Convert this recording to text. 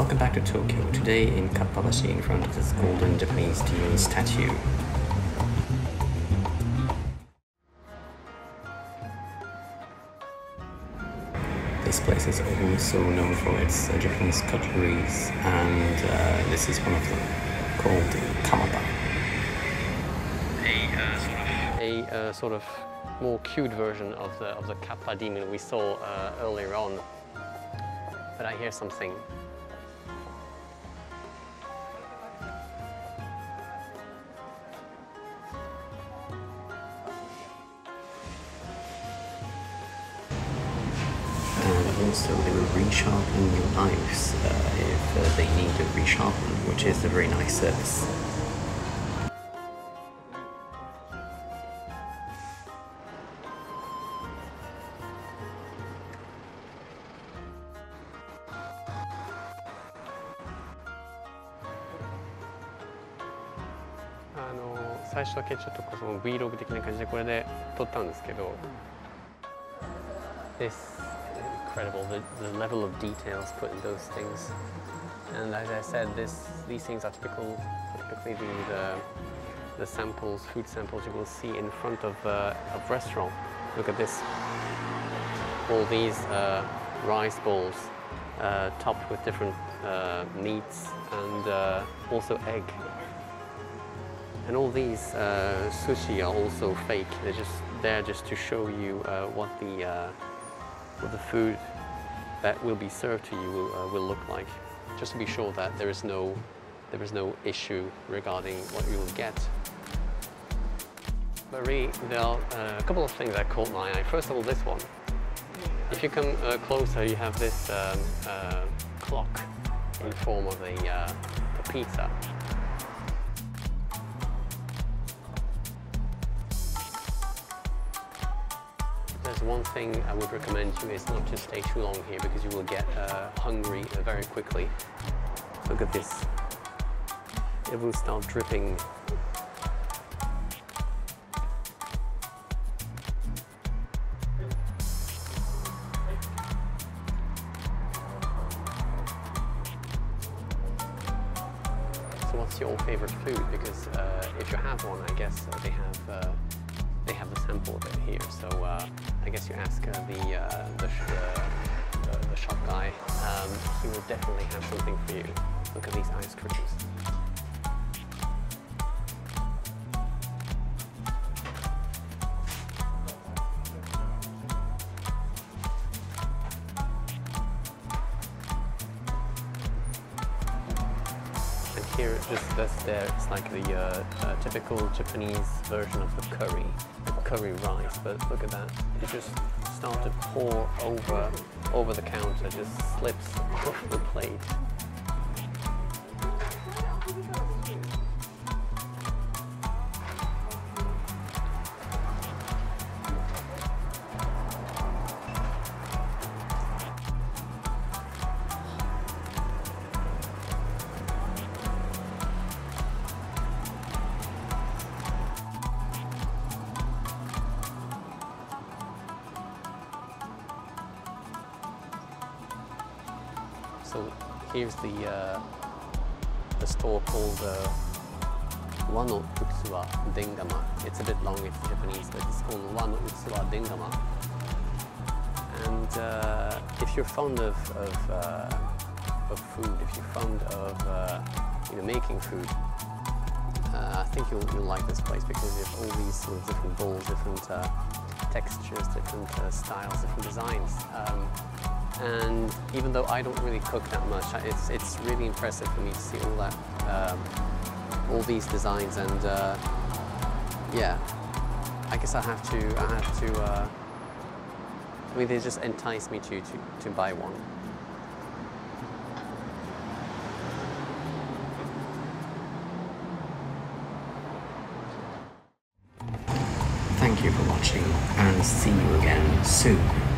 Welcome back to Tokyo. Today in Kappabashi in front of this golden Japanese demon statue. This place is also known for its uh, Japanese cutleries and uh, this is one of them called kamata. a uh, sort of a uh, sort of more cute version of the of the kappa demon we saw uh, earlier on. But I hear something. And also they will resharpen your knives uh, if uh, they need to resharpen, which is a very nice service. Uh, あの最初だけちょっとこうその Vlog 的な感じでこれで撮ったんですけど This is incredible the, the level of details put in those things. And as I said this these things are typical typically the, the the samples food samples you will see in front of uh, restaurant. Look at this. All these uh, rice balls uh, topped with different uh, meats and uh, also egg. And all these uh, sushi are also fake. They're just there just to show you what the what the food that will be served to you will, uh, will look like. Just to be sure that there is no there is no issue regarding what you will get. Marie, there are uh, a couple of things that caught my eye. First of all, this one. If you come uh, closer, you have this um, uh, clock in form of a, uh, a pizza. One thing I would recommend you is not to stay too long here because you will get uh, hungry very quickly. Look at this. It will start dripping. So what's your favorite food? Because uh, if you have one, I guess uh, they have uh, they have the sample of it here. So uh, I guess you ask uh, the uh, the, the the shop guy. Um, he will definitely have something for you. Look at these ice creams. Here, just that's there, it's like the uh, uh, typical Japanese version of the curry, the curry rice. But look at that, it just starts to pour over over the counter, just slips off the plate. So here's the uh, the store called uh, Wano Utsuwa Dengama. It's a bit long, it's Japanese, but it's called Wano Utsuwa Dengama. And uh, if you're fond of of, uh, of food, if you're fond of uh, you know making food, uh, I think you'll, you'll like this place because you have all these sort of different bowls, different uh, textures, different styles, different designs. Um, and even though I don't really cook that much, it's, it's really impressive for me to see all that, um, all these designs and uh, yeah, I guess I have to, I have to, uh, I mean, they just entice me to, to, to buy one. Thank you for watching and see you again soon.